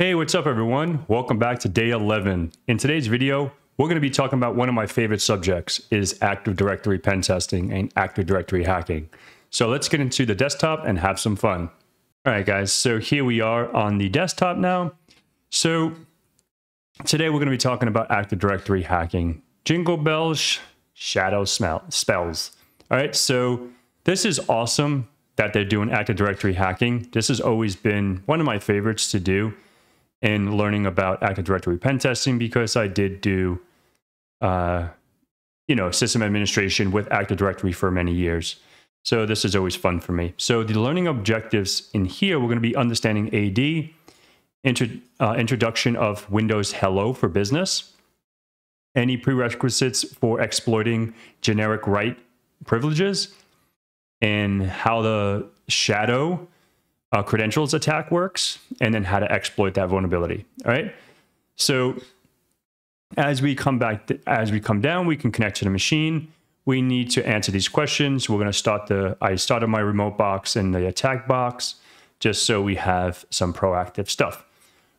Hey, what's up everyone? Welcome back to day 11. In today's video, we're going to be talking about one of my favorite subjects is Active Directory pen testing and Active Directory hacking. So let's get into the desktop and have some fun. All right, guys, so here we are on the desktop now. So today we're going to be talking about Active Directory hacking. Jingle bells, shadow smell, spells. All right, so this is awesome that they're doing Active Directory hacking. This has always been one of my favorites to do in learning about Active Directory pen testing because I did do, uh, you know, system administration with Active Directory for many years. So this is always fun for me. So the learning objectives in here, we're going to be understanding AD, uh, introduction of Windows Hello for Business, any prerequisites for exploiting generic write privileges, and how the shadow uh, credentials attack works, and then how to exploit that vulnerability. All right. So as we come back, as we come down, we can connect to the machine. We need to answer these questions. We're going to start the, I started my remote box and the attack box just so we have some proactive stuff.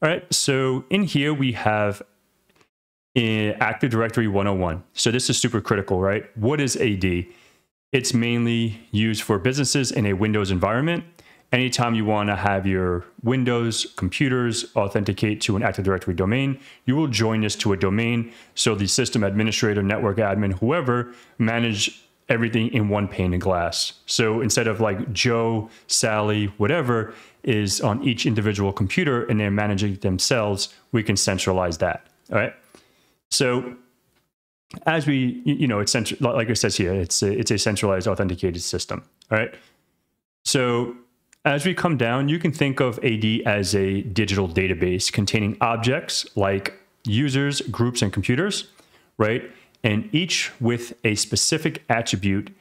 All right. So in here we have in Active Directory 101. So this is super critical, right? What is AD? It's mainly used for businesses in a Windows environment anytime you want to have your Windows computers authenticate to an Active Directory domain, you will join this to a domain. So the system administrator, network admin, whoever manage everything in one pane of glass. So instead of like Joe, Sally, whatever is on each individual computer and they're managing themselves, we can centralize that. All right. So as we, you know, it's central, like it says here, it's a, it's a centralized authenticated system. All right. So as we come down, you can think of AD as a digital database containing objects like users, groups, and computers, right? And each with a specific attribute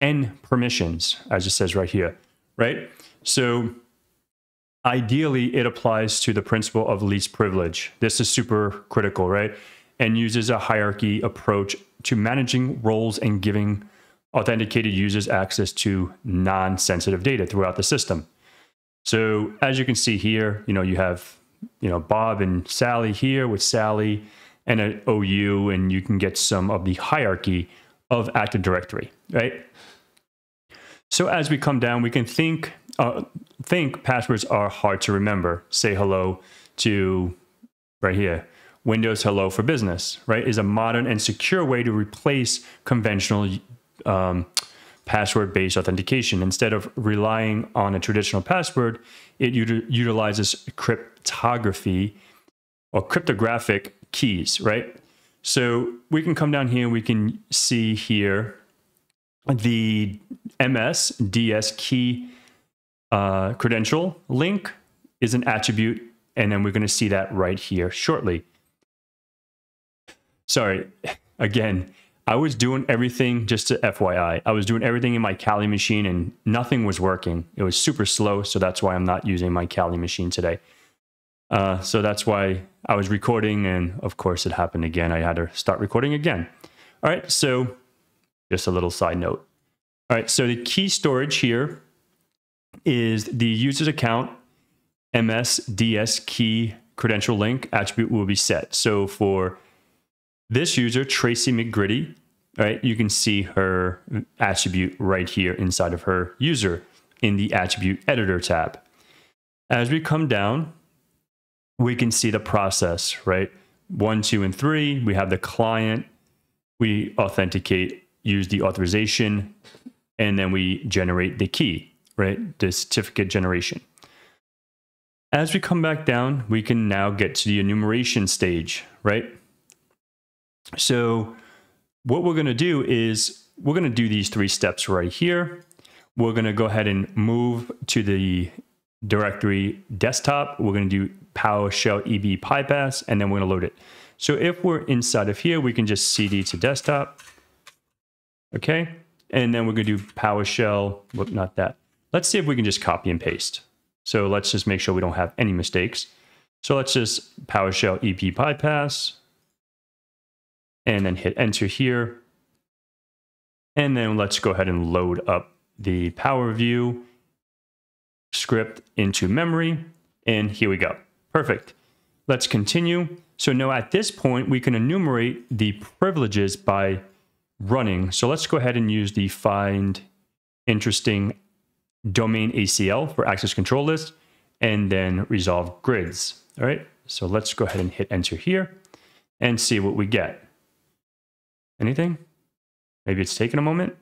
and permissions, as it says right here, right? So ideally, it applies to the principle of least privilege. This is super critical, right? And uses a hierarchy approach to managing roles and giving authenticated users access to non-sensitive data throughout the system. So as you can see here, you know, you have, you know, Bob and Sally here with Sally and an OU, and you can get some of the hierarchy of Active Directory, right? So as we come down, we can think uh, think passwords are hard to remember. Say hello to right here. Windows Hello for Business, right, is a modern and secure way to replace conventional um, password based authentication. Instead of relying on a traditional password, it utilizes cryptography or cryptographic keys, right? So we can come down here, we can see here the MS DS key uh, credential link is an attribute, and then we're going to see that right here shortly. Sorry, again, I was doing everything just to FYI. I was doing everything in my Kali machine and nothing was working. It was super slow, so that's why I'm not using my Kali machine today. Uh, so that's why I was recording, and of course, it happened again. I had to start recording again. All right, so just a little side note. All right, so the key storage here is the user's account MSDS key credential link attribute will be set. So for this user, Tracy McGritty, right, you can see her attribute right here inside of her user in the attribute editor tab. As we come down, we can see the process, right? One, two, and three, we have the client, we authenticate, use the authorization, and then we generate the key, right? The certificate generation. As we come back down, we can now get to the enumeration stage, right? So what we're going to do is we're going to do these three steps right here. We're going to go ahead and move to the directory desktop. We're going to do PowerShell EB PyPass, and then we're going to load it. So if we're inside of here, we can just CD to desktop. Okay. And then we're going to do PowerShell. Well, not that. Let's see if we can just copy and paste. So let's just make sure we don't have any mistakes. So let's just PowerShell EP PyPass and then hit enter here. And then let's go ahead and load up the Power View script into memory. And here we go. Perfect. Let's continue. So now at this point, we can enumerate the privileges by running. So let's go ahead and use the find interesting domain ACL for access control list and then resolve grids. All right. So let's go ahead and hit enter here and see what we get. Anything? Maybe it's taken a moment.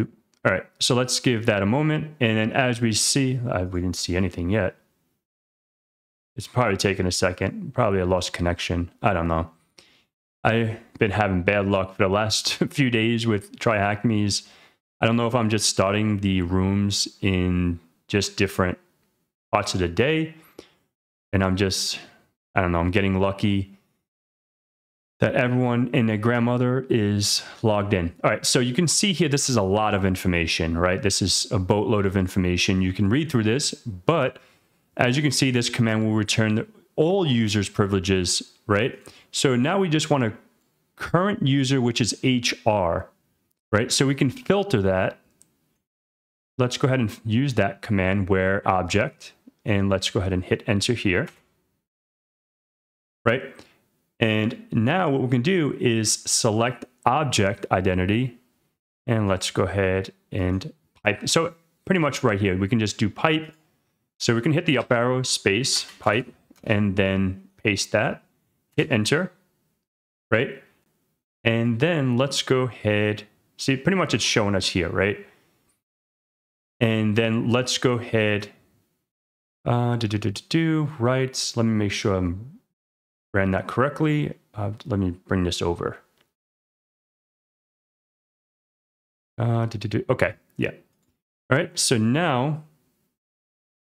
Oop. All right, so let's give that a moment. And then as we see, uh, we didn't see anything yet. It's probably taken a second, probably a lost connection. I don't know. I've been having bad luck for the last few days with TryHackMe's. I don't know if I'm just starting the rooms in just different parts of the day. And I'm just, I don't know, I'm getting lucky that everyone and their grandmother is logged in. All right, so you can see here, this is a lot of information, right? This is a boatload of information. You can read through this, but as you can see, this command will return all users' privileges, right? So now we just want a current user, which is HR, right? So we can filter that. Let's go ahead and use that command where object, and let's go ahead and hit enter here, right? And now what we can do is select object identity and let's go ahead and pipe. So pretty much right here, we can just do pipe. So we can hit the up arrow space pipe and then paste that, hit enter, right? And then let's go ahead. See, pretty much it's showing us here, right? And then let's go ahead. Uh, do, do, do, do, do, right. Let me make sure I'm ran that correctly. Uh, let me bring this over. Uh, do, do, do. Okay, yeah. All right, so now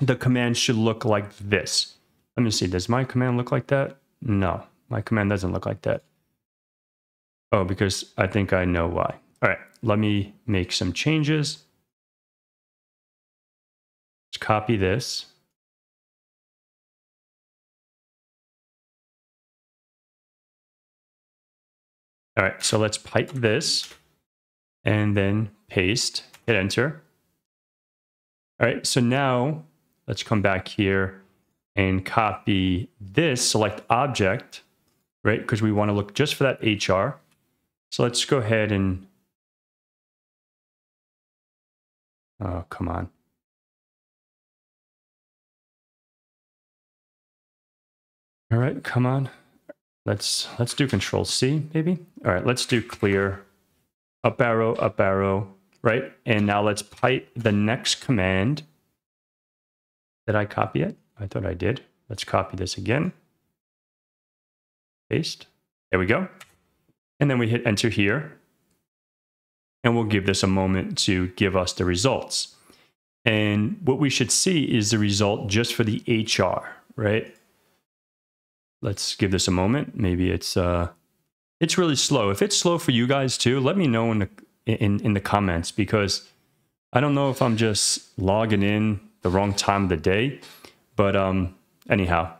the command should look like this. Let me see, does my command look like that? No, my command doesn't look like that. Oh, because I think I know why. All right, let me make some changes. Let's copy this. All right, so let's pipe this and then paste, hit enter. All right, so now let's come back here and copy this, select object, right? Because we want to look just for that HR. So let's go ahead and, oh, come on. All right, come on. Let's let's do control C maybe. All right, let's do clear up arrow, up arrow, right? And now let's pipe the next command. Did I copy it? I thought I did. Let's copy this again. Paste. There we go. And then we hit enter here. And we'll give this a moment to give us the results. And what we should see is the result just for the HR, right? Let's give this a moment. Maybe it's uh, it's really slow. If it's slow for you guys too, let me know in the in in the comments because I don't know if I'm just logging in the wrong time of the day, but um, anyhow.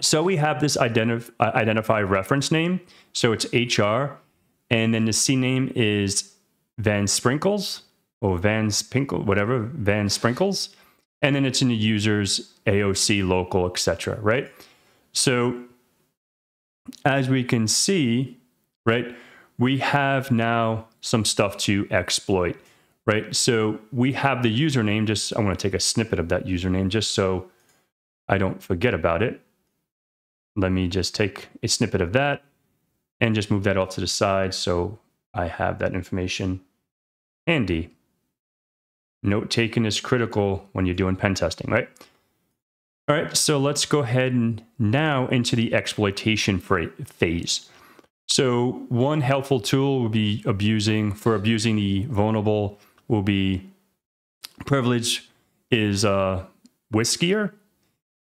So we have this identif uh, identify reference name. So it's HR, and then the CNAME is Van Sprinkles or Van Spinkle, whatever Van Sprinkles, and then it's in the user's AOC local, etc. Right. So as we can see, right, we have now some stuff to exploit, right? So we have the username, just I want to take a snippet of that username just so I don't forget about it. Let me just take a snippet of that and just move that off to the side so I have that information handy. Note taking is critical when you're doing pen testing, right? All right, so let's go ahead and now into the exploitation phase. So one helpful tool would be abusing, for abusing the vulnerable will be privilege is uh, Whiskier.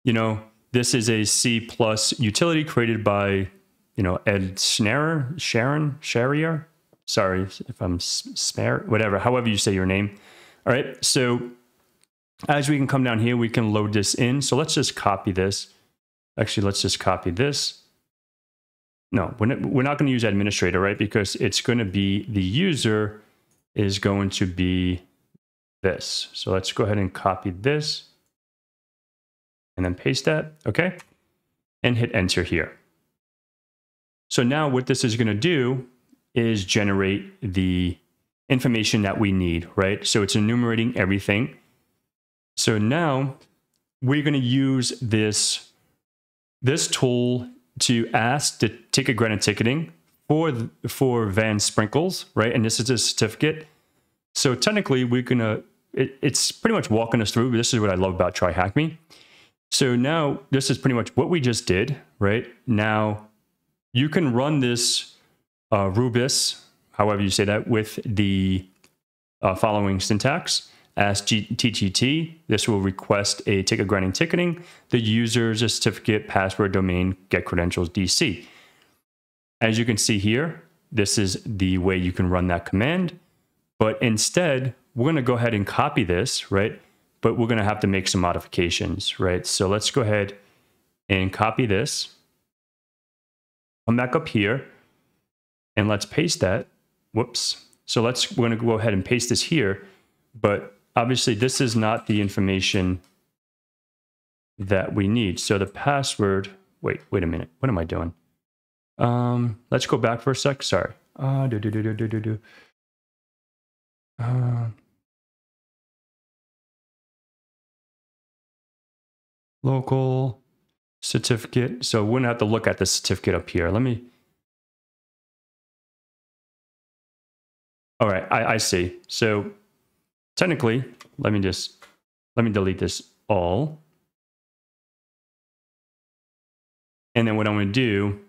You know, this is a C plus utility created by, you know, Ed Schnarer, Sharon, Sharrier. Sorry if I'm spare, whatever, however you say your name. All right, so as we can come down here, we can load this in. So let's just copy this. Actually, let's just copy this. No, we're not, going to use administrator, right? Because it's going to be the user is going to be this. So let's go ahead and copy this. and then paste that, okay? And hit enter here. So now what this is gonna do is generate the information that we need, right? So it's enumerating everything. So now we're gonna use this, this tool to ask the ticket granted ticketing for, for Van Sprinkles, right? And this is a certificate. So technically we're gonna, it, it's pretty much walking us through. This is what I love about Try Hack Me. So now this is pretty much what we just did, right? Now you can run this uh, Rubus, however you say that, with the uh, following syntax. As TGT, this will request a ticket granting ticketing, the user's certificate, password, domain, get credentials, DC. As you can see here, this is the way you can run that command. But instead, we're going to go ahead and copy this, right? But we're going to have to make some modifications, right? So let's go ahead and copy this. Come back up here and let's paste that. Whoops. So let's, we're going to go ahead and paste this here. But obviously this is not the information that we need. So the password, wait, wait a minute. What am I doing? Um, let's go back for a sec. Sorry. Uh, do, do, do, do, do, do. Uh, local certificate. So we're gonna have to look at the certificate up here. Let me. All right, I, I see. So technically, let me just, let me delete this all. And then what I'm gonna do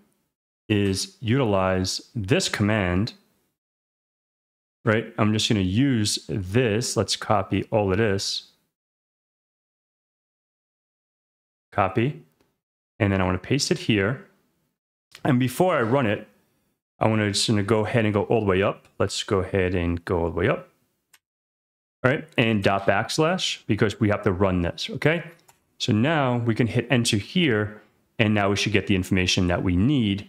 is utilize this command, right? I'm just gonna use this. Let's copy all of this. Copy. And then I wanna paste it here. And before I run it, I want to just gonna go ahead and go all the way up. Let's go ahead and go all the way up. All right, and dot backslash because we have to run this, okay? So now we can hit enter here and now we should get the information that we need.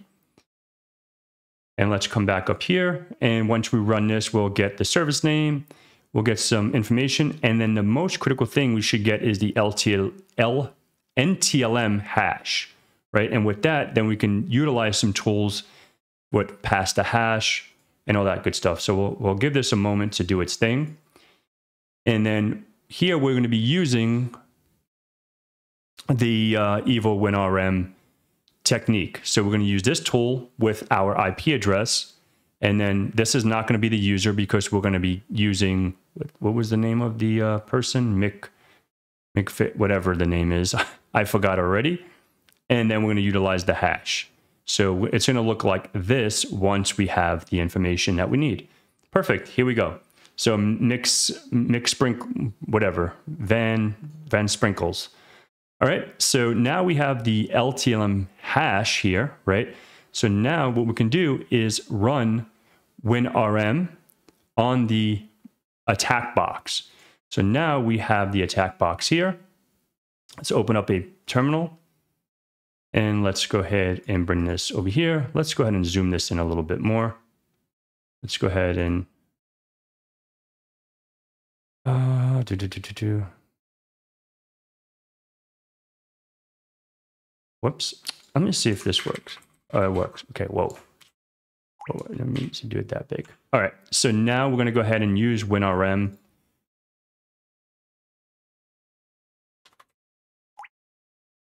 And let's come back up here. And once we run this, we'll get the service name, we'll get some information. And then the most critical thing we should get is the LTL, L, NTLM hash, right? And with that, then we can utilize some tools what pass the hash and all that good stuff. So we'll, we'll give this a moment to do its thing. And then here we're going to be using the uh, Evil WinRM technique. So we're going to use this tool with our IP address. And then this is not going to be the user because we're going to be using, what was the name of the uh, person? Mick, McFit, whatever the name is. I forgot already. And then we're going to utilize the hash. So it's going to look like this once we have the information that we need. Perfect. Here we go. So mix, mix sprink, whatever, Van, Van Sprinkles. All right. So now we have the LTLM hash here, right? So now what we can do is run WinRM on the attack box. So now we have the attack box here. Let's open up a terminal and let's go ahead and bring this over here. Let's go ahead and zoom this in a little bit more. Let's go ahead and uh, do, do, do, do, do. Whoops. Let me see if this works. Oh, it works. Okay, whoa. Oh, I didn't mean to do it that big. All right, so now we're going to go ahead and use WinRM.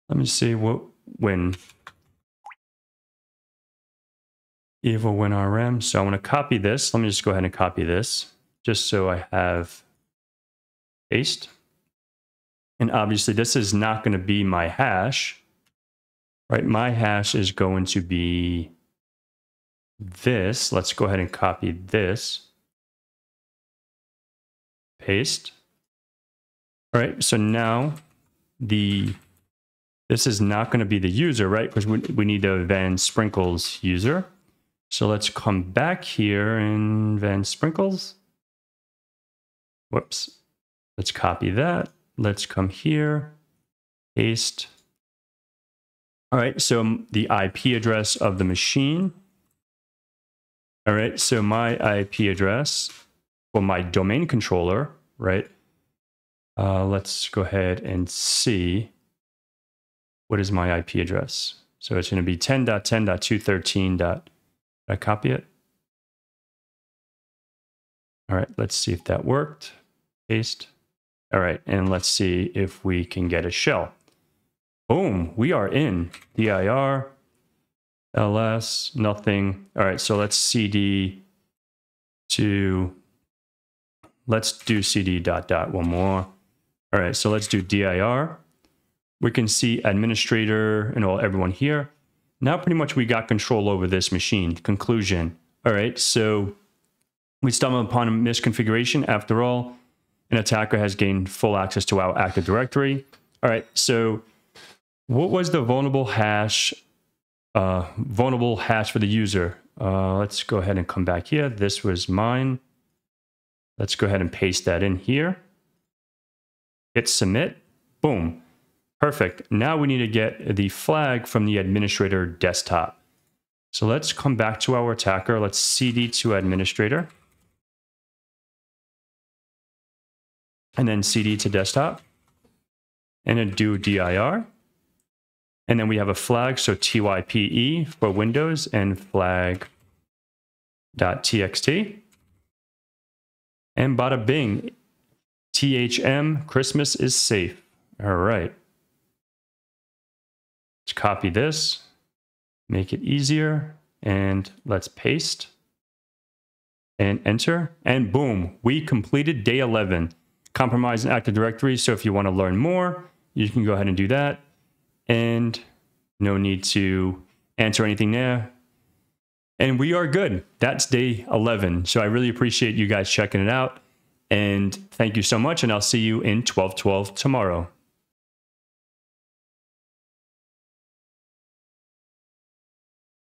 Let me see what win. evil win rm. So I want to copy this. Let me just go ahead and copy this just so I have paste. And obviously this is not going to be my hash, right? My hash is going to be this. Let's go ahead and copy this. Paste. All right, so now the this is not going to be the user, right? Because we, we need a Van Sprinkles user. So let's come back here in Van Sprinkles. Whoops. Let's copy that. Let's come here, paste. All right, so the IP address of the machine. All right, so my IP address for my domain controller, right? Uh, let's go ahead and see what is my IP address? So it's going to be 10.10.213. I copy it? All right, let's see if that worked. Paste. All right, and let's see if we can get a shell. Boom, we are in dir, ls, nothing. All right, so let's cd to, let's do cd dot dot one more. All right, so let's do dir. We can see administrator and all everyone here. Now pretty much we got control over this machine. Conclusion. All right, so we stumble upon a misconfiguration. After all, an attacker has gained full access to our Active Directory. All right, so what was the vulnerable hash, uh, vulnerable hash for the user? Uh, let's go ahead and come back here. This was mine. Let's go ahead and paste that in here. Hit submit. Boom. Perfect. Now we need to get the flag from the administrator desktop. So let's come back to our attacker. Let's cd to administrator. And then cd to desktop. And then do dir. And then we have a flag, so type for Windows and flag.txt. And bada bing, THM, Christmas is safe. All right. Let's copy this, make it easier, and let's paste and enter. And boom, we completed day 11. Compromise an Active Directory. So if you want to learn more, you can go ahead and do that. And no need to answer anything there. And we are good. That's day 11. So I really appreciate you guys checking it out. And thank you so much. And I'll see you in 1212 tomorrow.